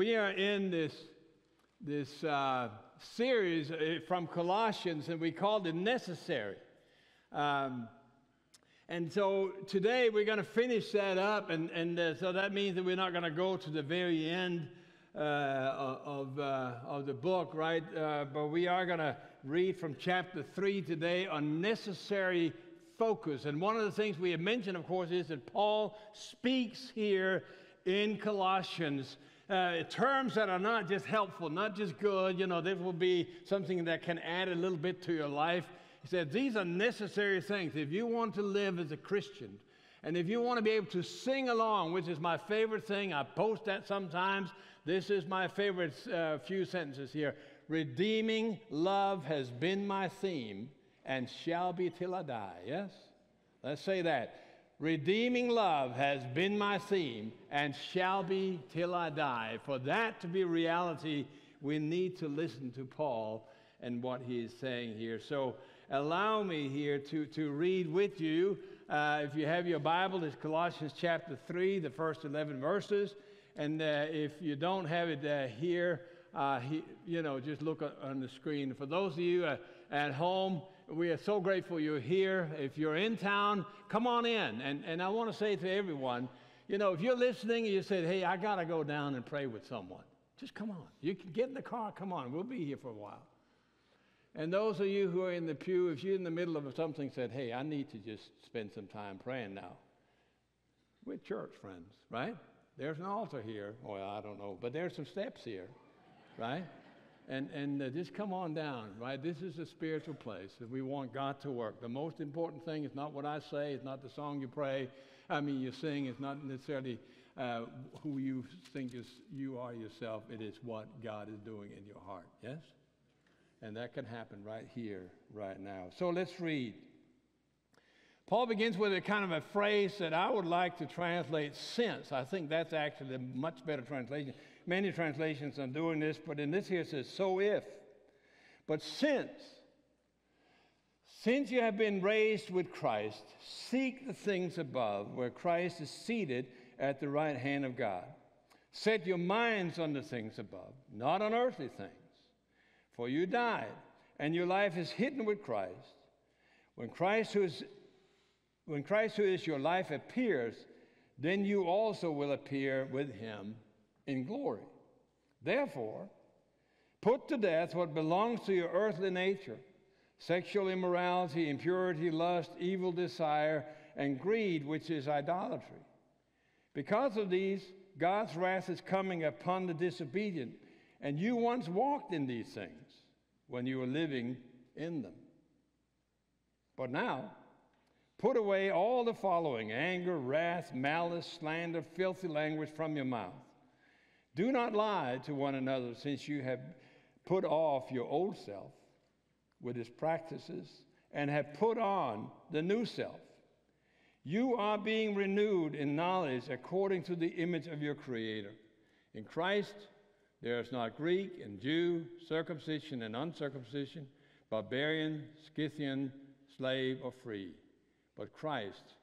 We are in this, this uh, series uh, from Colossians, and we called it Necessary. Um, and so today we're going to finish that up, and, and uh, so that means that we're not going to go to the very end uh, of, uh, of the book, right? Uh, but we are going to read from chapter 3 today on necessary focus. And one of the things we have mentioned, of course, is that Paul speaks here in Colossians. Uh, terms that are not just helpful, not just good, you know, this will be something that can add a little bit to your life. He said, These are necessary things. If you want to live as a Christian, and if you want to be able to sing along, which is my favorite thing, I post that sometimes. This is my favorite uh, few sentences here. Redeeming love has been my theme and shall be till I die. Yes? Let's say that. Redeeming love has been my theme and shall be till I die. For that to be reality, we need to listen to Paul and what he is saying here. So allow me here to, to read with you. Uh, if you have your Bible, it's Colossians chapter 3, the first 11 verses. And uh, if you don't have it uh, here, uh, he, you know, just look on the screen. For those of you uh, at home, we are so grateful you're here. If you're in town, come on in. And, and I want to say to everyone, you know, if you're listening and you said, hey, I got to go down and pray with someone, just come on. You can get in the car, come on. We'll be here for a while. And those of you who are in the pew, if you're in the middle of something, said, hey, I need to just spend some time praying now. We're church friends, right? There's an altar here. Well, I don't know, but there's some steps here, right? And, and uh, just come on down, right? This is a spiritual place that we want God to work. The most important thing is not what I say, it's not the song you pray, I mean, you sing, it's not necessarily uh, who you think is, you are yourself, it is what God is doing in your heart, yes? And that can happen right here, right now. So let's read. Paul begins with a kind of a phrase that I would like to translate since. I think that's actually a much better translation. Many translations are doing this, but in this here it says, so if. But since, since you have been raised with Christ, seek the things above, where Christ is seated at the right hand of God. Set your minds on the things above, not on earthly things. For you died, and your life is hidden with Christ. When Christ, who is, when Christ, who is your life, appears, then you also will appear with him in glory. Therefore, put to death what belongs to your earthly nature sexual immorality, impurity, lust, evil desire, and greed, which is idolatry. Because of these, God's wrath is coming upon the disobedient, and you once walked in these things when you were living in them. But now, put away all the following anger, wrath, malice, slander, filthy language from your mouth. Do not lie to one another, since you have put off your old self with its practices and have put on the new self. You are being renewed in knowledge according to the image of your Creator. In Christ, there is not Greek and Jew, circumcision and uncircumcision, barbarian, Scythian, slave, or free, but Christ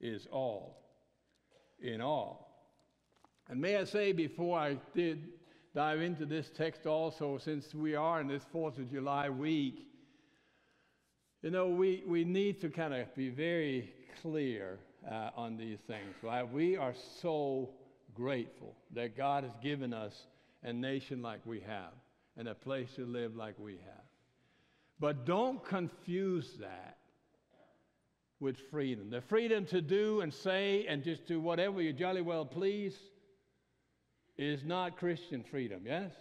is all in all. And may I say before I did dive into this text also, since we are in this 4th of July week, you know, we, we need to kind of be very clear uh, on these things, right? We are so grateful that God has given us a nation like we have and a place to live like we have. But don't confuse that with freedom. The freedom to do and say and just do whatever you jolly well please is not Christian freedom, yes?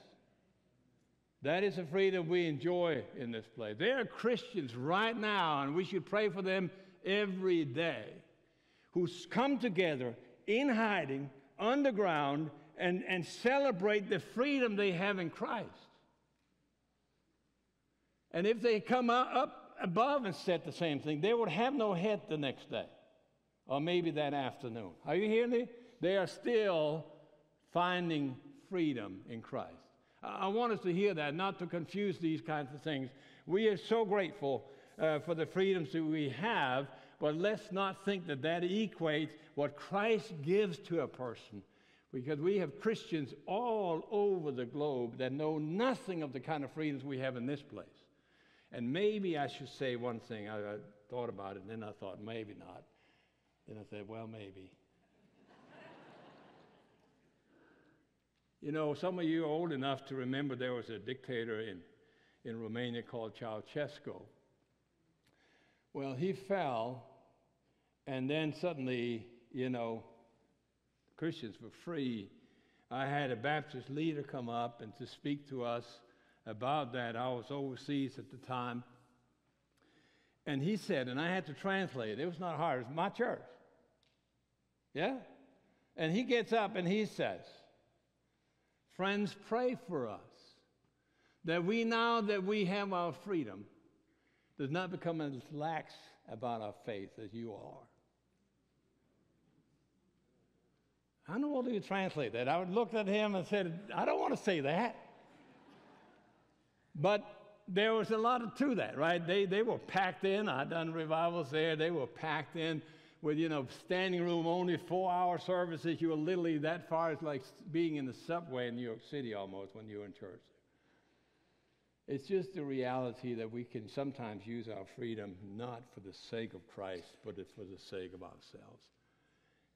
That is the freedom we enjoy in this place. There are Christians right now, and we should pray for them every day, who come together in hiding, underground, and, and celebrate the freedom they have in Christ. And if they come up above and said the same thing, they would have no head the next day, or maybe that afternoon. Are you hearing me? They are still finding freedom in Christ. I want us to hear that, not to confuse these kinds of things. We are so grateful uh, for the freedoms that we have, but let's not think that that equates what Christ gives to a person Because we have Christians all over the globe that know nothing of the kind of freedoms we have in this place. And maybe I should say one thing. I, I thought about it, and then I thought, maybe not. Then I said, well, maybe. You know, some of you are old enough to remember there was a dictator in, in Romania called Ceausescu. Well, he fell, and then suddenly, you know, Christians were free. I had a Baptist leader come up and to speak to us about that. I was overseas at the time. And he said, and I had to translate it. Was not hard. It was my church. Yeah? And he gets up and he says, Friends, pray for us that we now that we have our freedom does not become as lax about our faith as you are. I don't know what do you translate that. I looked at him and said, I don't want to say that. But there was a lot to that, right? They, they were packed in. I'd done revivals there. They were packed in with, you know, standing room only, four hour services. You were literally that far. It's like being in the subway in New York City almost when you were in church. It's just the reality that we can sometimes use our freedom not for the sake of Christ, but it's for the sake of ourselves.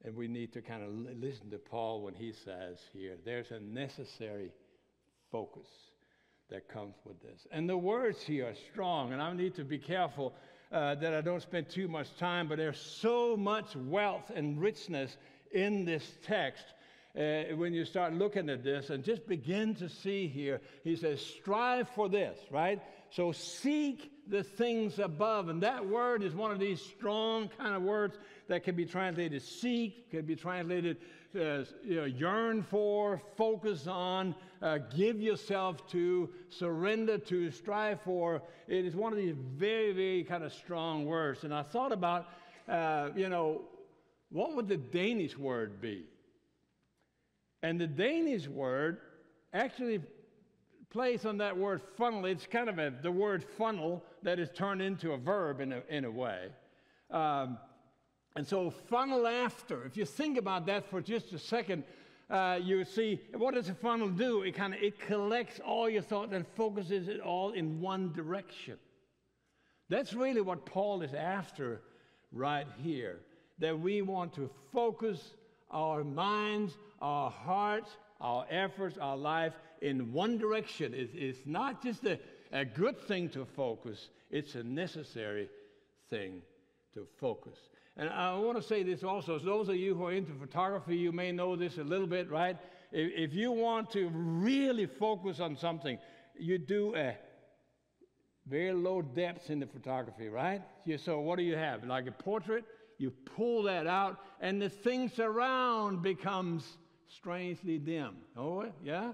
And we need to kind of listen to Paul when he says here, there's a necessary focus that comes with this. And the words here are strong, and I need to be careful uh, that I don't spend too much time, but there's so much wealth and richness in this text. Uh, when you start looking at this and just begin to see here, he says, strive for this, right? So seek the things above. And that word is one of these strong kind of words that can be translated seek, can be translated uh, you know, yearn for, focus on, uh, give yourself to, surrender to, strive for. It is one of these very, very kind of strong words. And I thought about, uh, you know, what would the Danish word be? And the Danish word actually plays on that word funnel. It's kind of a, the word funnel that is turned into a verb in a, in a way. Um, and so, funnel after, if you think about that for just a second, uh, you see what does a funnel do? It kind of it collects all your thought and focuses it all in one direction. That's really what Paul is after right here. That we want to focus our minds, our hearts, our efforts, our life in one direction. It's, it's not just a, a good thing to focus, it's a necessary thing to focus. And I want to say this also. Those of you who are into photography, you may know this a little bit, right? If, if you want to really focus on something, you do a very low depths in the photography, right? So what do you have? Like a portrait, you pull that out, and the things around becomes strangely dim. Oh, yeah?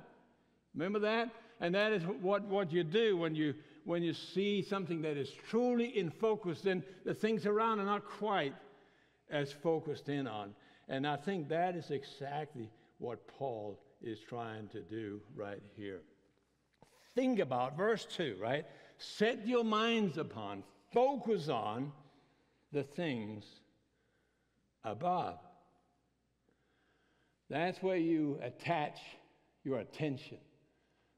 Remember that? And that is what, what you do when you, when you see something that is truly in focus, then the things around are not quite as focused in on. And I think that is exactly what Paul is trying to do right here. Think about verse 2, right? Set your minds upon, focus on the things above. That's where you attach your attention.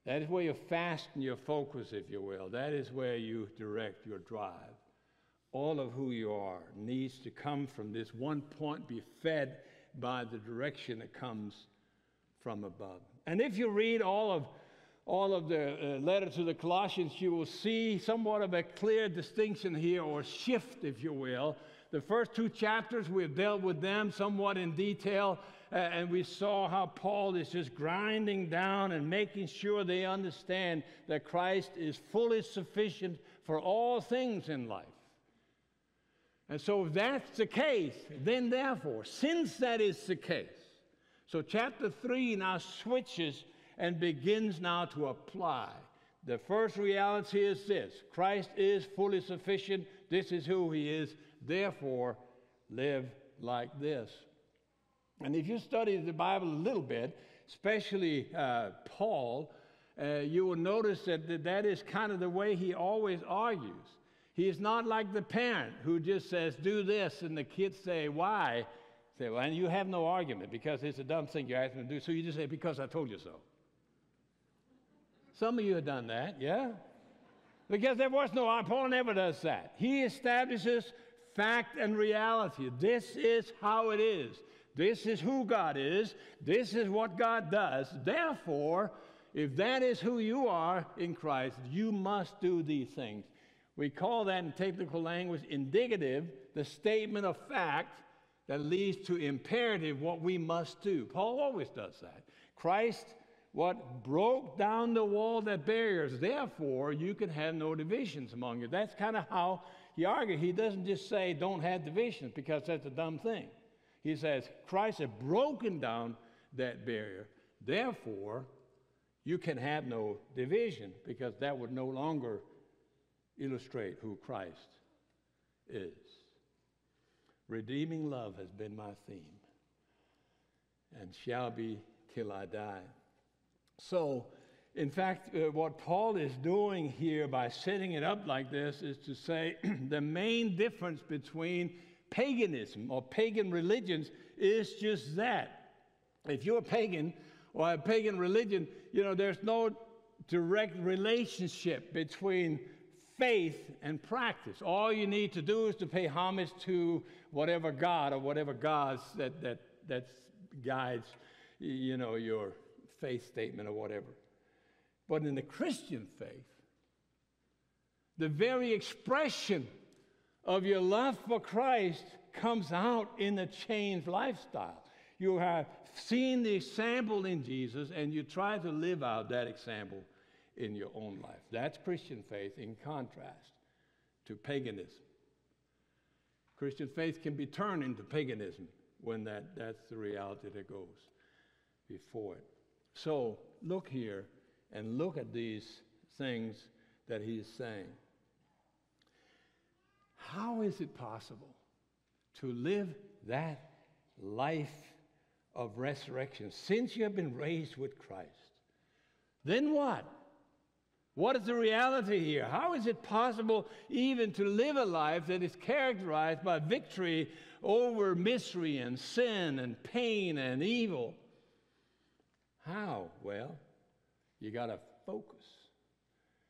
That is where you fasten your focus, if you will. That is where you direct your drive. All of who you are needs to come from this one point, be fed by the direction that comes from above. And if you read all of all of the uh, letter to the Colossians, you will see somewhat of a clear distinction here, or shift, if you will. The first two chapters, we've dealt with them somewhat in detail, uh, and we saw how Paul is just grinding down and making sure they understand that Christ is fully sufficient for all things in life. And so, if that's the case, then therefore, since that is the case, so chapter 3 now switches and begins now to apply. The first reality is this Christ is fully sufficient. This is who he is. Therefore, live like this. And if you study the Bible a little bit, especially uh, Paul, uh, you will notice that that is kind of the way he always argues. He is not like the parent who just says, do this, and the kids say, why? Say, well, and you have no argument because it's a dumb thing you're asking to do. So you just say, because I told you so. Some of you have done that, yeah? Because there was no, Paul never does that. He establishes fact and reality. This is how it is. This is who God is. This is what God does. Therefore, if that is who you are in Christ, you must do these things. We call that in technical language indicative, the statement of fact that leads to imperative, what we must do. Paul always does that. Christ, what broke down the wall that barriers, therefore, you can have no divisions among you. That's kind of how he argued. He doesn't just say, don't have divisions, because that's a dumb thing. He says, Christ has broken down that barrier. Therefore, you can have no division, because that would no longer illustrate who Christ is. Redeeming love has been my theme and shall be till I die. So, in fact, uh, what Paul is doing here by setting it up like this is to say the main difference between paganism or pagan religions is just that. If you're a pagan or a pagan religion, you know, there's no direct relationship between faith and practice. All you need to do is to pay homage to whatever God or whatever gods that, that, that guides, you know, your faith statement or whatever. But in the Christian faith, the very expression of your love for Christ comes out in a changed lifestyle. You have seen the example in Jesus and you try to live out that example in your own life. That's Christian faith in contrast to paganism. Christian faith can be turned into paganism when that, that's the reality that goes before it. So look here and look at these things that he's saying. How is it possible to live that life of resurrection since you have been raised with Christ? Then what? What is the reality here? How is it possible even to live a life that is characterized by victory over misery and sin and pain and evil? How? Well, you got to focus.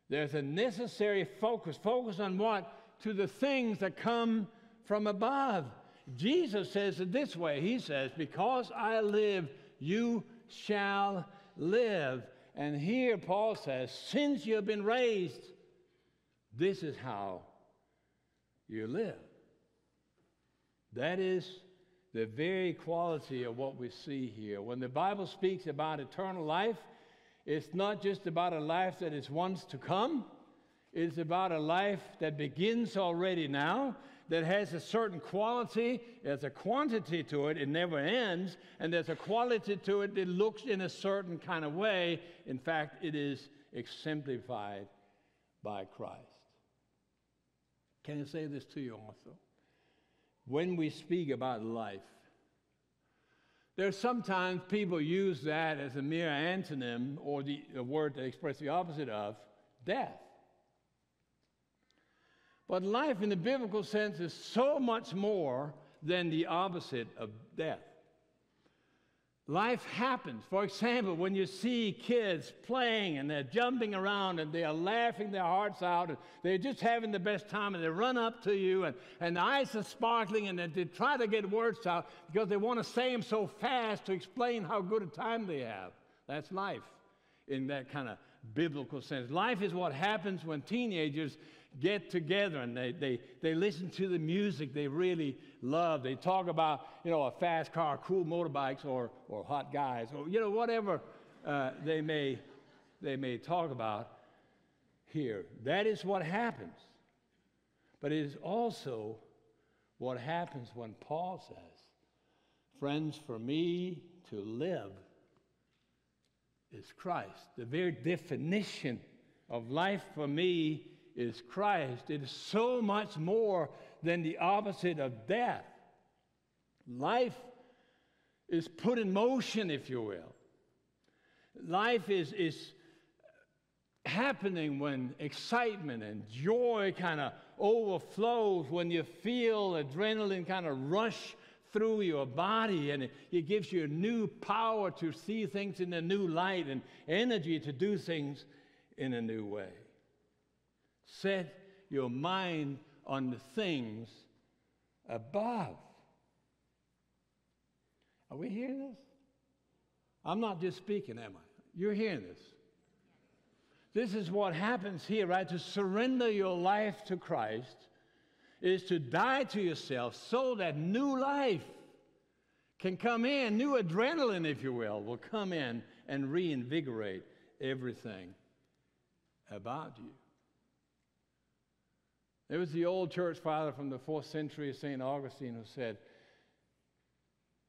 There's a necessary focus. Focus on what? To the things that come from above. Jesus says it this way He says, Because I live, you shall live. And here Paul says, since you have been raised, this is how you live. That is the very quality of what we see here. When the Bible speaks about eternal life, it's not just about a life that is once to come, it's about a life that begins already now that has a certain quality, there's a quantity to it, it never ends, and there's a quality to it that looks in a certain kind of way. In fact, it is exemplified by Christ. Can I say this to you also? When we speak about life, there's sometimes people use that as a mere antonym or the, a word to express the opposite of death. But life in the biblical sense is so much more than the opposite of death. Life happens. For example, when you see kids playing and they're jumping around and they are laughing their hearts out and they're just having the best time and they run up to you and, and the eyes are sparkling and they try to get words out because they want to say them so fast to explain how good a time they have. That's life in that kind of biblical sense. Life is what happens when teenagers get together and they, they, they listen to the music they really love. They talk about, you know, a fast car, cool motorbikes, or, or hot guys, or, you know, whatever uh, they, may, they may talk about here. That is what happens. But it is also what happens when Paul says, Friends, for me to live is Christ. The very definition of life for me is Christ. It is so much more than the opposite of death. Life is put in motion, if you will. Life is, is happening when excitement and joy kind of overflows, when you feel adrenaline kind of rush through your body and it, it gives you a new power to see things in a new light and energy to do things in a new way. Set your mind on the things above. Are we hearing this? I'm not just speaking, am I? You're hearing this. This is what happens here, right? To surrender your life to Christ is to die to yourself so that new life can come in, new adrenaline, if you will, will come in and reinvigorate everything about you. There was the old church father from the fourth century, St. Augustine, who said,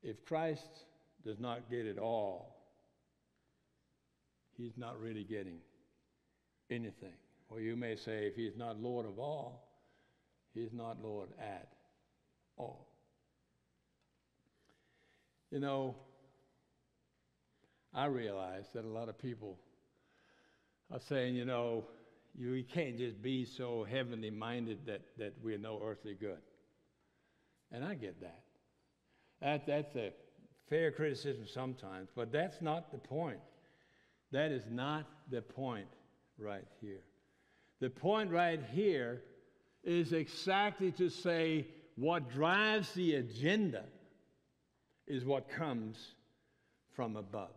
If Christ does not get it all, he's not really getting anything. Or you may say, if he's not Lord of all, he's not Lord at all. You know, I realize that a lot of people are saying, you know, you can't just be so heavenly minded that, that we're no earthly good. And I get that. that. That's a fair criticism sometimes, but that's not the point. That is not the point right here. The point right here is exactly to say what drives the agenda is what comes from above.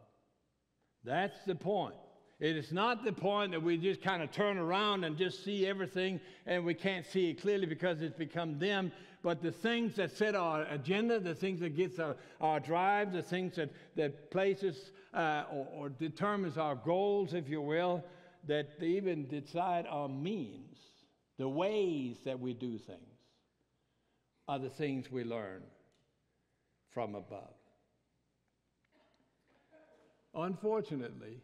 That's the point. It is not the point that we just kind of turn around and just see everything and we can't see it clearly because it's become dim. But the things that set our agenda, the things that gets our, our drive, the things that, that places uh, or, or determines our goals, if you will, that even decide our means, the ways that we do things, are the things we learn from above. Unfortunately,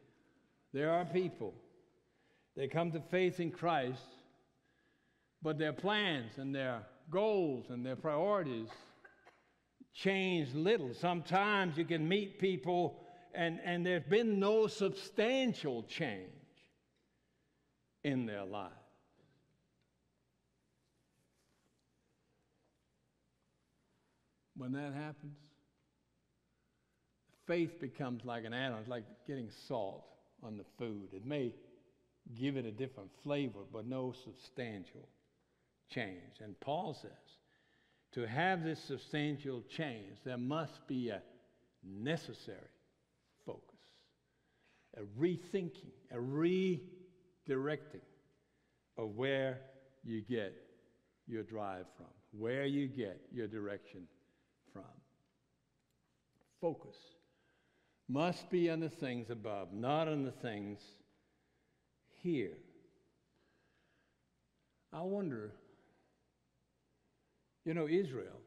there are people, they come to faith in Christ, but their plans and their goals and their priorities change little. Sometimes you can meet people and, and there's been no substantial change in their lives. When that happens, faith becomes like an add on, it's like getting salt on the food. It may give it a different flavor, but no substantial change. And Paul says, to have this substantial change, there must be a necessary focus, a rethinking, a redirecting of where you get your drive from, where you get your direction from. Focus must be on the things above, not on the things here. I wonder, you know, Israel.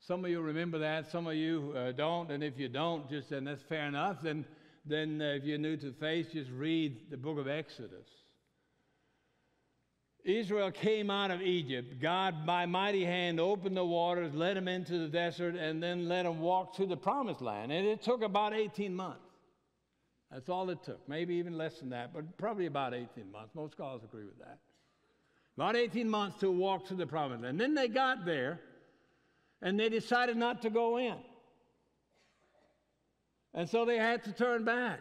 Some of you remember that, some of you uh, don't, and if you don't, just then that's fair enough. Then, then uh, if you're new to faith, just read the book of Exodus. Israel came out of Egypt. God, by mighty hand, opened the waters, led them into the desert, and then let them walk to the promised land. And it took about 18 months. That's all it took. Maybe even less than that, but probably about 18 months. Most scholars agree with that. About 18 months to walk to the promised land. And then they got there, and they decided not to go in. And so they had to turn back.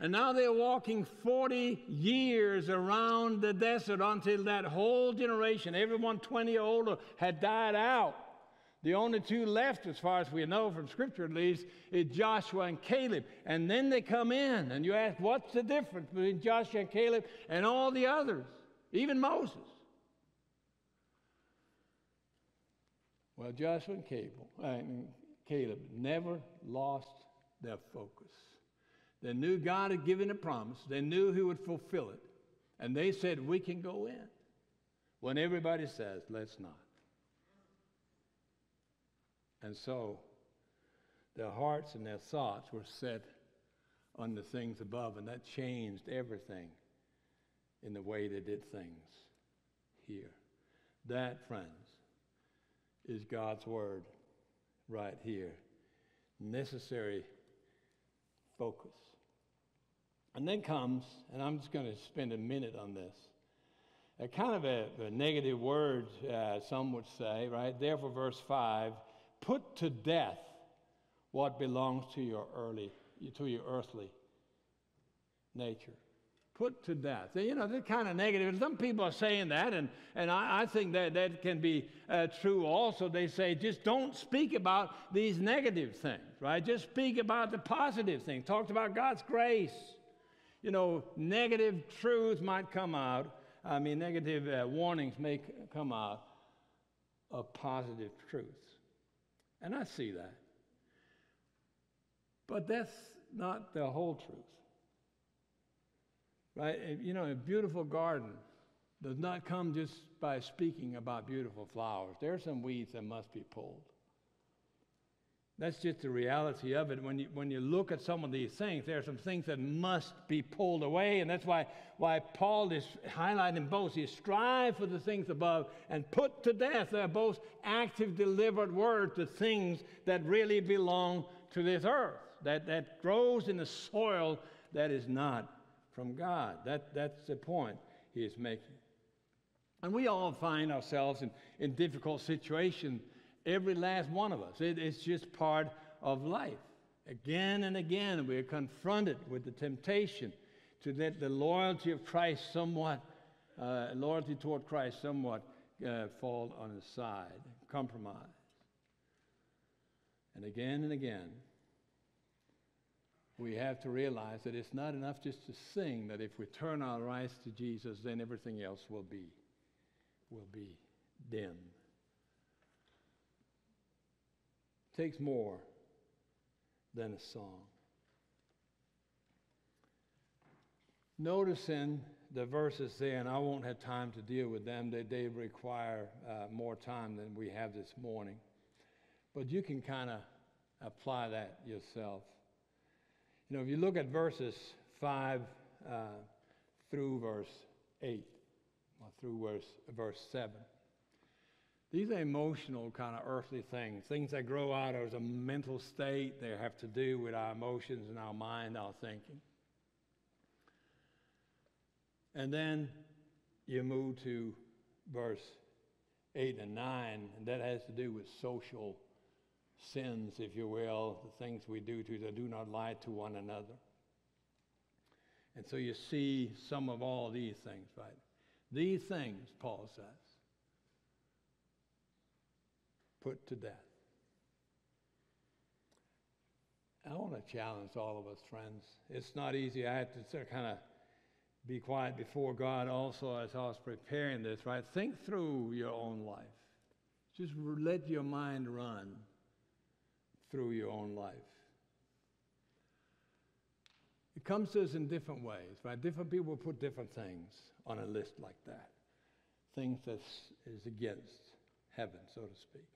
And now they're walking 40 years around the desert until that whole generation, everyone 20 or older, had died out. The only two left, as far as we know from Scripture at least, is Joshua and Caleb. And then they come in, and you ask, what's the difference between Joshua and Caleb and all the others, even Moses? Well, Joshua and Caleb, uh, Caleb never lost their focus. They knew God had given a promise, they knew He would fulfill it, and they said, We can go in. When everybody says, Let's not. And so their hearts and their thoughts were set on the things above, and that changed everything in the way they did things here. That, friends, is God's word right here. Necessary focus. And then comes, and I'm just going to spend a minute on this, a kind of a, a negative word, uh, some would say, right? Therefore, verse 5 put to death what belongs to your early, to your earthly nature. Put to death. You know, they're kind of negative. Some people are saying that, and, and I, I think that that can be uh, true also. They say, just don't speak about these negative things, right? Just speak about the positive things. Talk about God's grace. You know, negative truths might come out. I mean, negative uh, warnings may come out of positive truths. And I see that. But that's not the whole truth. Right? You know, a beautiful garden does not come just by speaking about beautiful flowers. There are some weeds that must be pulled. That's just the reality of it. When you, when you look at some of these things, there are some things that must be pulled away. And that's why, why Paul is highlighting both. He strive for the things above and put to death. They're both active, delivered words, the things that really belong to this earth that, that grows in the soil that is not from God. That, that's the point he is making. And we all find ourselves in, in difficult situations, every last one of us. It, it's just part of life. Again and again, we are confronted with the temptation to let the loyalty of Christ somewhat, uh, loyalty toward Christ somewhat uh, fall on the side, compromise. And again and again, we have to realize that it's not enough just to sing, that if we turn our eyes to Jesus, then everything else will be, will be dim. It takes more than a song. Notice in the verses there, and I won't have time to deal with them, they, they require uh, more time than we have this morning. But you can kind of apply that yourself. You know, if you look at verses 5 uh, through verse 8, or through verse, verse 7, these are emotional kind of earthly things, things that grow out of a mental state. They have to do with our emotions and our mind, our thinking. And then you move to verse 8 and 9, and that has to do with social sins, if you will, the things we do to do not lie to one another. And so you see some of all these things, right? These things, Paul says, put to death. I want to challenge all of us, friends. It's not easy. I had to kind of be quiet before God also as I was preparing this, right? Think through your own life. Just let your mind run through your own life. It comes to us in different ways, right? Different people put different things on a list like that. Things that is against heaven, so to speak.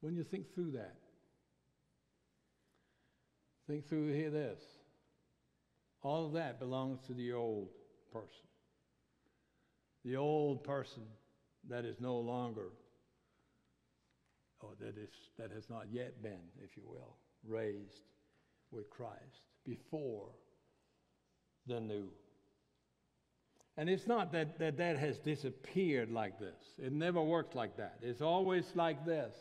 When you think through that, think through here this. All of that belongs to the old person. The old person that is no longer or that, is, that has not yet been, if you will, raised with Christ before the new. And it's not that, that that has disappeared like this. It never worked like that. It's always like this.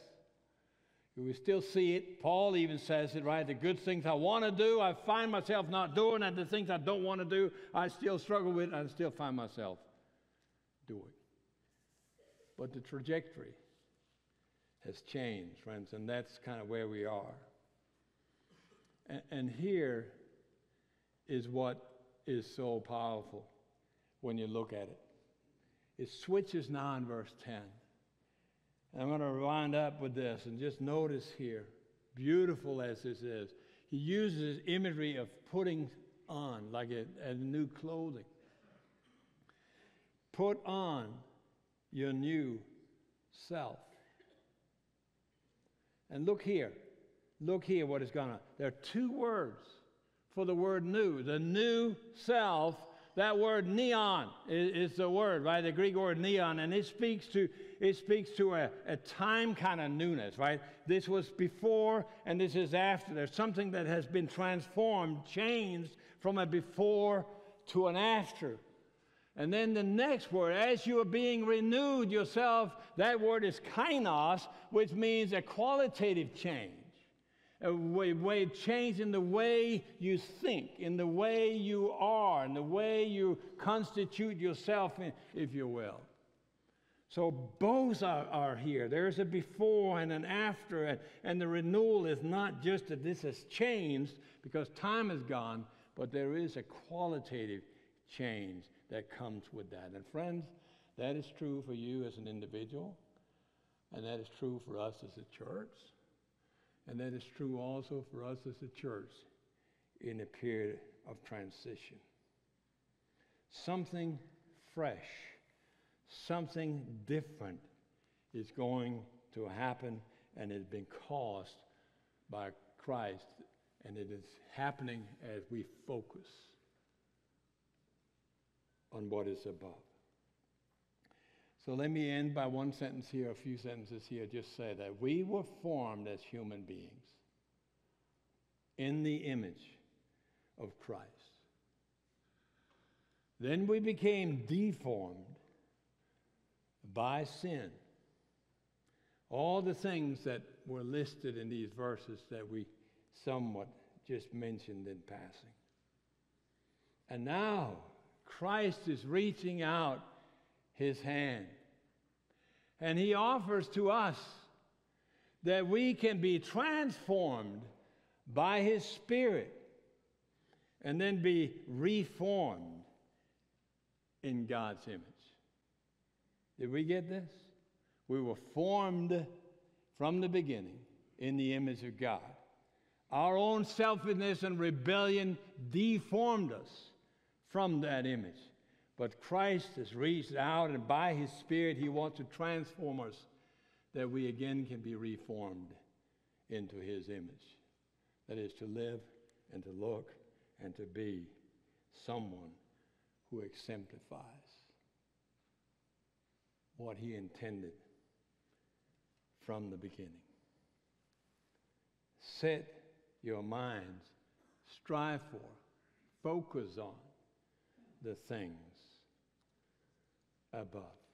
We still see it. Paul even says it, right? The good things I want to do, I find myself not doing, and the things I don't want to do, I still struggle with, I still find myself doing. But the trajectory has changed, friends, and that's kind of where we are. And, and here is what is so powerful when you look at it. It switches now in verse 10. And I'm going to wind up with this and just notice here, beautiful as this is, he uses imagery of putting on, like a, a new clothing. Put on your new self. And look here. Look here what is going on. There are two words for the word new. The new self, that word neon is, is the word, right? The Greek word neon, and it speaks to it speaks to a, a time kind of newness, right? This was before and this is after. There's something that has been transformed, changed from a before to an after. And then the next word, as you are being renewed yourself, that word is kainos, which means a qualitative change. A way, way change in the way you think, in the way you are, in the way you constitute yourself, if you will. So both are, are here. There's a before and an after, and, and the renewal is not just that this has changed because time has gone, but there is a qualitative change that comes with that. And friends, that is true for you as an individual, and that is true for us as a church, and that is true also for us as a church in a period of transition. Something fresh, something different is going to happen and it has been caused by Christ, and it is happening as we focus on what is above. So let me end by one sentence here, a few sentences here, just say that we were formed as human beings in the image of Christ. Then we became deformed by sin. All the things that were listed in these verses that we somewhat just mentioned in passing. And now, Christ is reaching out his hand. And he offers to us that we can be transformed by his Spirit and then be reformed in God's image. Did we get this? We were formed from the beginning in the image of God. Our own selfishness and rebellion deformed us from that image. But Christ has reached out, and by His Spirit, He wants to transform us that we again can be reformed into His image. That is, to live and to look and to be someone who exemplifies what He intended from the beginning. Set your minds, strive for, focus on the things above.